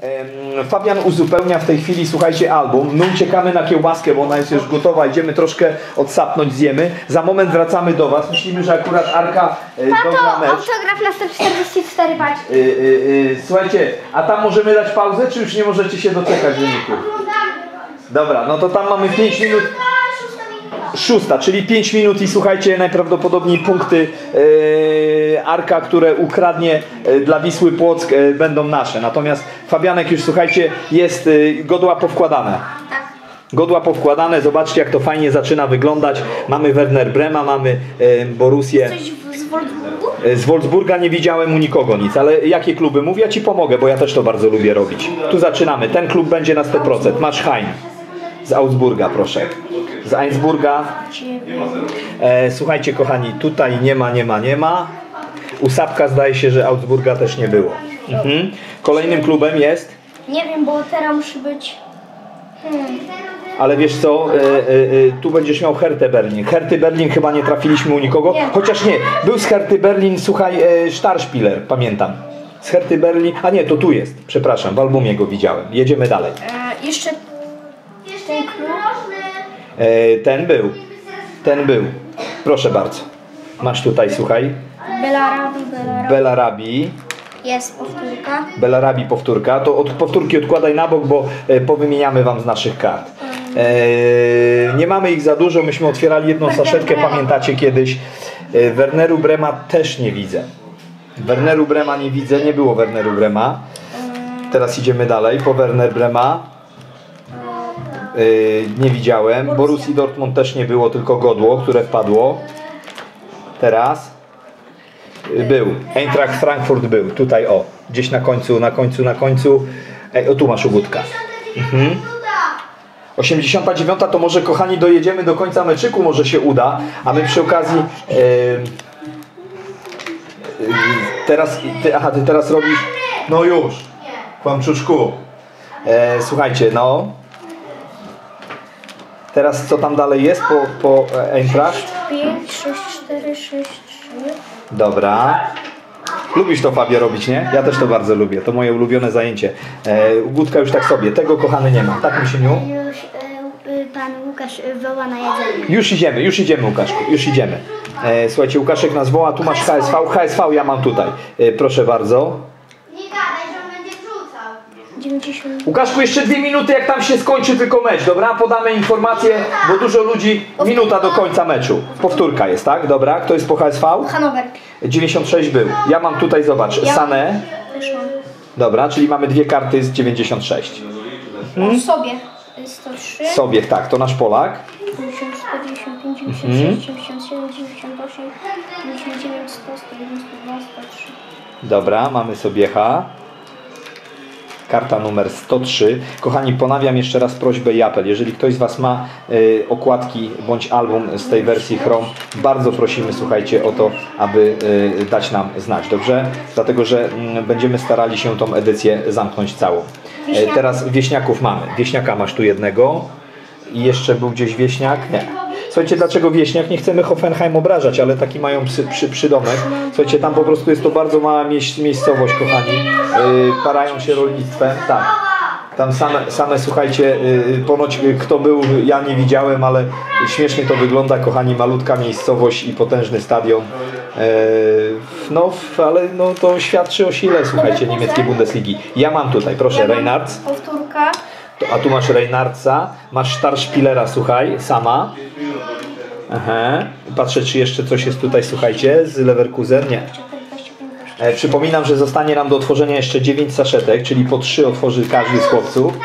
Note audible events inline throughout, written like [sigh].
Em, Fabian uzupełnia w tej chwili, słuchajcie, album. My uciekamy na kiełbaskę, bo ona jest już gotowa. Idziemy troszkę odsapnąć, zjemy. Za moment wracamy do Was. Myślimy, że akurat Arka e, dogra mecz. autograf na 144, patrz. Y, y, y, słuchajcie, a tam możemy dać pauzę, czy już nie możecie się doczekać wyniku? Dobra, no to tam mamy 5 minut. Szósta, czyli 5 minut i słuchajcie, najprawdopodobniej punkty e, Arka, które ukradnie e, dla Wisły Płock e, będą nasze. Natomiast Fabianek już słuchajcie, jest godła powkładane. Godła powkładane, zobaczcie jak to fajnie zaczyna wyglądać. Mamy Werner Brema, mamy Borusię. Z Wolfsburgu? Z Wolfsburga nie widziałem u nikogo nic, ale jakie kluby? Mówię, ja Ci pomogę, bo ja też to bardzo lubię robić. Tu zaczynamy. Ten klub będzie na 100%. Masz Heim. Z Augsburga, proszę. Z Einsburga. E, słuchajcie, kochani, tutaj nie ma, nie ma, nie ma. U Sapka zdaje się, że Augsburga też nie było. Mhm. Kolejnym klubem jest, Nie wiem, bo teraz musi być... Hmm. ale wiesz co, e, e, e, tu będziesz miał Hertę Berlin. Herty Berlin chyba nie trafiliśmy u nikogo, Nie. chociaż nie, był z Herty Berlin, słuchaj, e, Starspieler, pamiętam. Z Herty Berlin, a nie, to tu jest, przepraszam, w albumie go widziałem. Jedziemy dalej. E, jeszcze ten klub. E, ten był, ten był. Proszę bardzo. Masz tutaj, słuchaj, Belarabi, Belarabi. Belarabi. Jest powtórka. Belarabi powtórka, to od powtórki odkładaj na bok, bo e, powymieniamy Wam z naszych kart. E, nie mamy ich za dużo, myśmy otwierali jedną saszetkę, pamiętacie kiedyś. Werneru Brema też nie widzę. Werneru Brema nie widzę, nie było Werneru Brema. Teraz idziemy dalej, po Werner Brema. E, nie widziałem. Borussii Dortmund też nie było, tylko Godło, które wpadło. Teraz. Był. Eintracht Frankfurt był. Tutaj o. Gdzieś na końcu, na końcu, na końcu. Ej, o tu masz ugódka. Mhm. 89 to może kochani dojedziemy do końca meczyku, może się uda. A my przy okazji. e, teraz. Ty, aha, ty teraz robisz. No już. Kłamczuszku. E, słuchajcie, no. Teraz co tam dalej jest po, po e, Eintracht? 5, 6, 4, 6, 3. Dobra. Lubisz to Fabio robić, nie? Ja też to bardzo lubię. To moje ulubione zajęcie. E, już tak sobie. Tego kochany nie ma. Tak, Misiuniu? Już e, pan Łukasz woła na jedzenie. Już idziemy, już idziemy Łukaszku, już idziemy. E, słuchajcie, Łukaszek nas woła, tu masz HSV, HSV ja mam tutaj. E, proszę bardzo. Nie gadaj, że on będzie wrzucał. 90. Łukaszku, jeszcze dwie minuty, jak tam się skończy tylko mecz, dobra? Podamy informację, bo dużo ludzi, minuta do końca meczu. Powtórka jest, tak? Dobra, kto jest po HSV? Hanower. 96 był. Ja mam tutaj, zobacz, Ja- mam. Dobra, czyli mamy dwie karty z 96. O sobie. 103. Sobiech, tak, to nasz Polak. 94, 95, 96, 97, 98, 99, 100, 101, 102, 103. Dobra, mamy Sobiecha. Karta numer 103. Kochani, ponawiam jeszcze raz prośbę i apel. Jeżeli ktoś z Was ma y, okładki bądź album z tej wersji Chrome, bardzo prosimy, słuchajcie, o to, aby y, dać nam znać, dobrze? Dlatego, że mm, będziemy starali się tą edycję zamknąć całą. E, teraz wieśniaków mamy. Wieśniaka masz tu jednego. I jeszcze był gdzieś wieśniak? Nie. Słuchajcie, dlaczego wieśniak? Nie chcemy Hoffenheim obrażać, ale taki mają psy, przy, przydomek. Słuchajcie, tam po prostu jest to bardzo mała miejsc, miejscowość, kochani. Yy, parają się rolnictwem. Tak. Tam same, same słuchajcie, yy, ponoć yy, kto był, ja nie widziałem, ale śmiesznie to wygląda, kochani, malutka miejscowość i potężny stadion. Yy, no, ale no, to świadczy o sile, słuchajcie, niemieckiej Bundesligi. Ja mam tutaj, proszę, Reinhardt. Powtórka. A tu masz Reinhardtsa, masz Starspillera, słuchaj, sama. Aha. Patrzę, czy jeszcze coś jest tutaj, słuchajcie, z Leverkusen. Nie. 25, E, przypominam, że zostanie nam do otworzenia jeszcze 9 saszetek, czyli po 3 otworzy każdy z chłopców. Co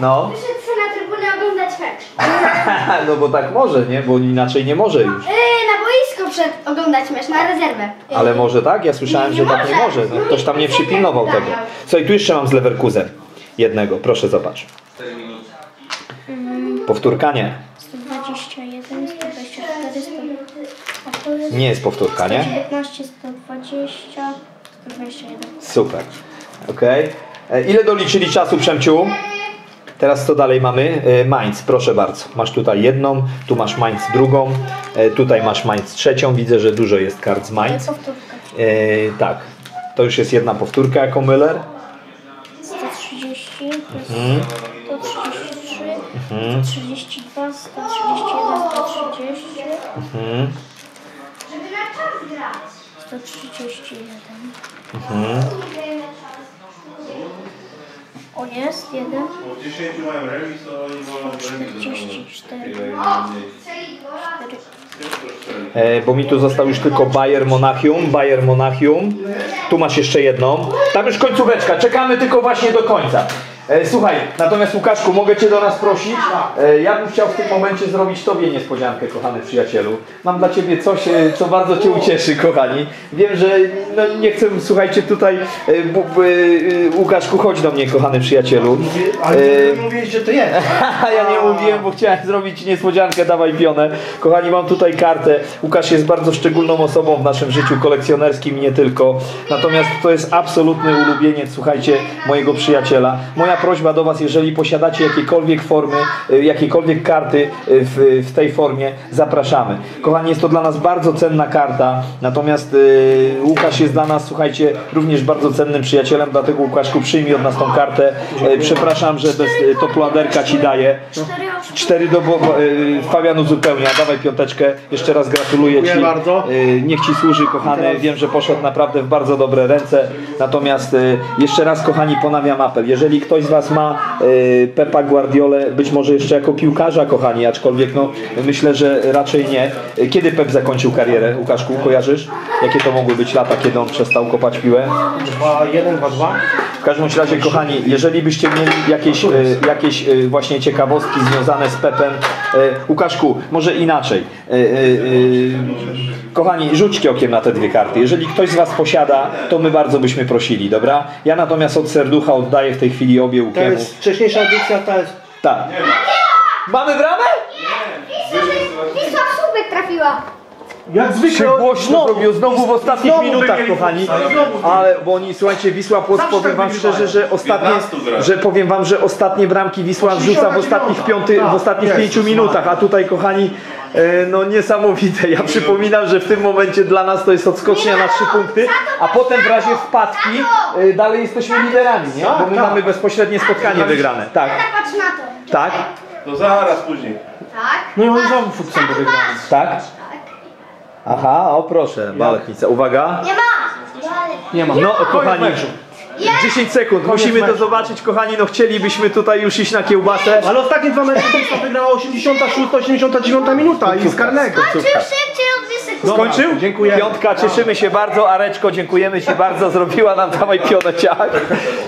No. wyszedł sobie na trybunę oglądać mecz. [laughs] no bo tak może, nie? Bo inaczej nie może już. Yy, na boisko wszedł oglądać mecz, na rezerwę. Ale może tak? Ja słyszałem, Nie, że nie tak nie może. może. No, ktoś tam nie przypilnował tego. Słuchaj, tu jeszcze mam z Leverkusen. Jednego, proszę zobacz. Powtórka nie. 121, 124, 100. Nie jest powtórka, nie? 119, 120, 121. Super. Okej. E, Ile doliczyli czasu, Przemciu? Teraz co dalej mamy? E, Mainz, proszę bardzo. Masz tutaj jedną, tu masz Mainz drugą, e, tutaj masz Mainz trzecią. Widzę, że dużo jest kart z Mainz. Powtórka. Tak. To już jest jedna powtórka jako Müller. 130 plus Mhm. 133, 132, 131, 130, Mhm. 131. Mhm. O jest, jeden. Bo 10 mają remis, to oni wolą remis 44. Ile mniej. 4. E, bo mi tu został już tylko Bayer Monachium, Bayer Monachium. Tu masz jeszcze jedną. Tam już końcóweczka, czekamy tylko właśnie do końca. E, słuchaj, natomiast Łukaszku, mogę Cię do nas prosić? E, ja bym chciał w tym momencie zrobić Tobie niespodziankę, kochany przyjacielu. Mam dla Ciebie coś, e, co bardzo Cię ucieszy, kochani. Wiem, że no, nie chcę, słuchajcie, tutaj, Łukaszku, chodź do mnie, kochany przyjacielu. Ale nie mówiłeś, że to jest. [laughs] Ja nie mówiłem, bo chciałem zrobić niespodziankę, dawaj pionę. Kochani, mam tutaj kartę. Łukasz jest bardzo szczególną osobą w naszym życiu kolekcjonerskim i nie tylko. Natomiast to jest absolutny ulubieniec, słuchajcie, mojego przyjaciela. Moja prośba do Was, jeżeli posiadacie jakiekolwiek formy, y, jakiekolwiek karty y, w, w tej formie, zapraszamy. Kochani, jest to dla nas bardzo cenna karta, natomiast y, Łukasz jest dla nas, słuchajcie, również bardzo cennym przyjacielem, dlatego Łukaszku przyjmij od nas tą kartę. Y, Przepraszam, że bez y, topladerka Ci daję. 4 oszki. Cztery do y, Fabian uzupełnia, dawaj piąteczkę. Jeszcze raz gratuluję Dziękuję Ci. bardzo. Niech Ci służy, kochany. Wiem, że poszedł naprawdę w bardzo dobre ręce. Natomiast jeszcze raz, kochani, ponawiam apel. Jeżeli ktoś z Was ma y, Pepa Guardiolę, być może jeszcze jako piłkarza, kochani, aczkolwiek no, myślę, że raczej nie. Y, Kiedy Pep zakończył karierę? Łukaszku, kojarzysz? Jakie to mogły być lata, kiedy on przestał kopać piłę? 2, 1, 2, 2. W każdym razie, kochani, jeżeli byście mieli jakieś, e, jakieś e, właśnie ciekawostki związane z Pepem, Łukaszku, może inaczej. Kochani, rzućcie okiem na te dwie karty. Jeżeli ktoś z Was posiada, to my bardzo byśmy prosili, dobra? Ja natomiast od serducha oddaję w tej chwili obie To jest wcześniejsza edycja, ta jest... Tak. Mamy bramę? Wisła w słupek trafiła. Jak zwykle... głośno zrobiło znowu w ostatnich znowu minutach, kochani. Ale bo oni, słuchajcie, Wisła Płock, powiem tak wam szczerze, że ostatnie, 15 gra. że powiem wam, że ostatnie bramki Wisła wrzuca w ostatnich piąty, w ostatnich pięciu minutach, a tutaj, kochani, no niesamowite. Ja przypominam, że w tym momencie dla nas to jest odskocznia na trzy punkty, a potem w razie wpadki e, dalej jesteśmy liderami, nie? Bo my tak. mamy bezpośrednie spotkanie wygrane. Tak, Tak, patrz na to. tak, To zaraz później. Tak. No i on znowu futsal do wygrania. tak. Aha, o proszę, baletnica. Uwaga. Nie ma. Nie ma. No, kochani. 10 sekund, musimy to zobaczyć, kochani, no chcielibyśmy tutaj już iść na kiełbasę. Ale ostatnie dwa mecze wygrała 86, 89 minuta i z karnego. Czy szybciej od 2 sekundy? Dobra, Skończył? dziękujemy. Piątka, cieszymy się bardzo. Areczko, dziękujemy Ci bardzo. Zrobiła nam dawaj pionę ciach.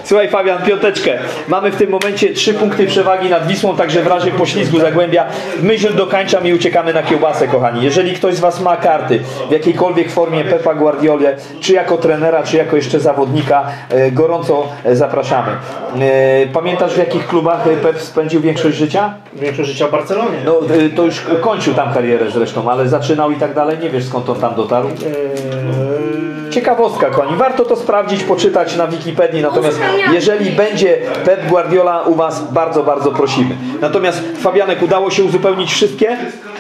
Słuchaj Fabian, piąteczkę. Mamy w tym momencie trzy punkty przewagi nad Wisłą, także w razie poślizgu Zagłębia myśl dokańczam i uciekamy na kiełbasę, kochani. Jeżeli ktoś z Was ma karty w jakiejkolwiek formie Pepa Guardiole, czy jako trenera, czy jako jeszcze zawodnika, e, gorąco e, zapraszamy. E, Pamiętasz w jakich klubach e, Pep spędził większość życia? Większość życia w Barcelonie. No, y, to już kończył tam karierę zresztą, ale zaczynał i tak dalej. Nie wiesz skąd on tam dotarł. Eee, Ciekawostka, kochani. Warto to sprawdzić, poczytać na Wikipedii. Natomiast jeżeli będzie Pep Guardiola u Was, bardzo, bardzo prosimy. Natomiast Fabianek, udało się uzupełnić wszystkie?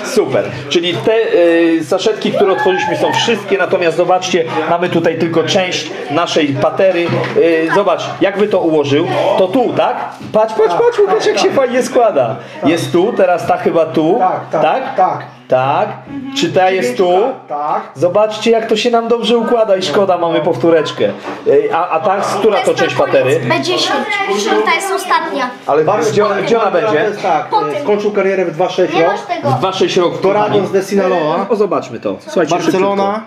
Super. Czyli te y, saszetki, które otworzyliśmy są wszystkie, natomiast zobaczcie, mamy tutaj tylko część naszej patery. Y, zobacz, jakby to ułożył, to tu, tak? Patrz, patrz, tak, patrz, Łukasz, tak, jak tak, się fajnie składa. Tak. Jest tu, teraz ta chyba tu, tak? tak. tak. Tak. tak. Czy ta jest tu? Tak. Zobaczcie, jak to się nam dobrze układa i szkoda, tak, mamy powtóreczkę. Y, a, a ta, która to część patery? B10. Ta jest ostatnia. Ale gdzie, gdzie ona będzie? Tak, skończył karierę w 2.6. W 2.6 Jakiś rok. Dorados de Sinaloa. O, zobaczmy to. Słuchajcie, Barcelona.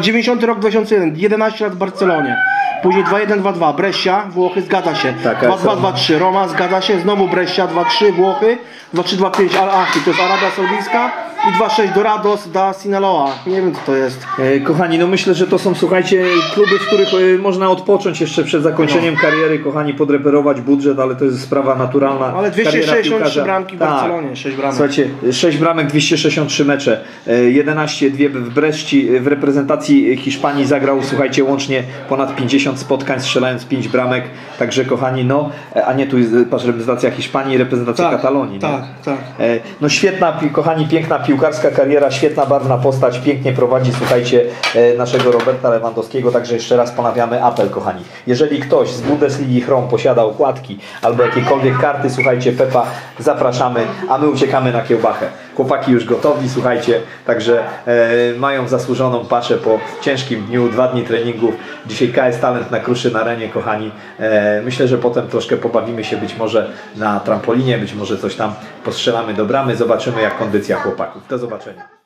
90 rok 2001, 11 lat w Barcelonie. Później 2-1-2-2, Brescia, Włochy, zgadza się. Tak, 2-2-2-3, tak. Roma, zgadza się. Znowu Brescia, 2-3, Włochy, 2-3-2-5, Al Ahly, to jest Arabia Saudyjska. I 2-6 Dorados da Sinaloa. Nie wiem co to jest. E, Kochani, no myślę, że to są, słuchajcie, kluby, w których e, można odpocząć jeszcze przed zakończeniem kariery, kochani, podreperować budżet, ale to jest sprawa naturalna. Ale Kariera 263 piłkarza. bramki w Tak. Barcelonie, 6 bramek. Słuchajcie, 6 bramek, 263 mecze, e, 11 dwie w Breszci, w reprezentacji Hiszpanii zagrał, słuchajcie, łącznie ponad 50 spotkań, strzelając 5 bramek, także kochani, no, e, a nie tu jest e, patrz, reprezentacja Hiszpanii, reprezentacja Tak, Katalonii. nie? tak, tak. E, No świetna, pi- kochani, piękna piłkarska kariera, świetna, barwna postać, pięknie prowadzi, słuchajcie, e, naszego Roberta Lewandowskiego, także jeszcze raz ponawiamy apel, kochani. Jeżeli ktoś z Bundesligi Chrom posiada okładki albo jakiekolwiek karty, słuchajcie, Pepa, zapraszamy, a my uciekamy na kiełbachę. Chłopaki już gotowi, słuchajcie, także e, mają zasłużoną paszę po ciężkim dniu, dwa dni treningów. Dzisiaj KS Talent na Kruszy na arenie, kochani. E, myślę, że potem troszkę pobawimy się być może na trampolinie, być może coś tam postrzelamy do bramy, zobaczymy jak kondycja chłopaków. Do zobaczenia.